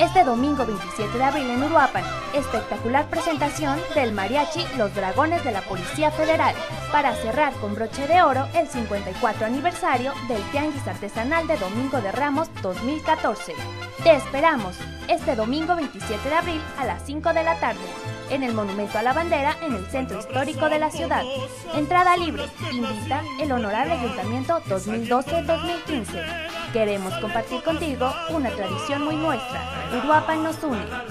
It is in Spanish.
Este domingo 27 de abril en Uruapan, espectacular presentación del mariachi Los Dragones de la Policía Federal para cerrar con broche de oro el 54 aniversario del Tianguis Artesanal de Domingo de Ramos 2014. Te esperamos este domingo 27 de abril a las 5 de la tarde en el Monumento a la Bandera en el Centro Histórico de la ciudad. Entrada libre. Invita el Honorable Ayuntamiento 2012-2015. Queremos compartir contigo una tradición muy nuestra. Uruapan nos une.